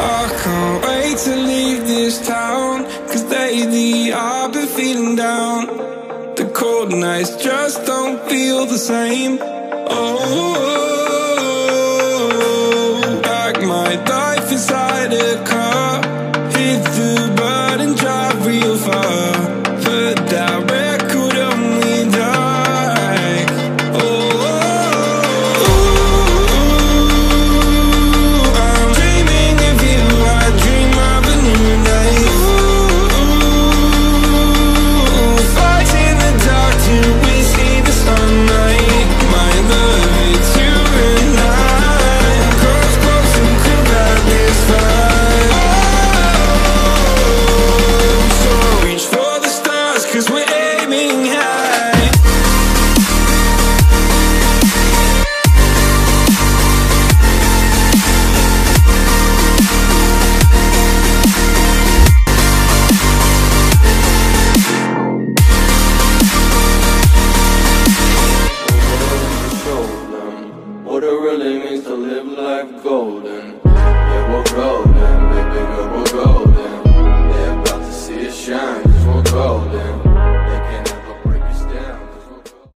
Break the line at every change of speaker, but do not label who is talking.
I can't wait to leave this town Cause lately I've been feeling down. The cold nights just don't feel the same. Oh, like my life inside a car cause we're aiming high.
what it really means to live life golden.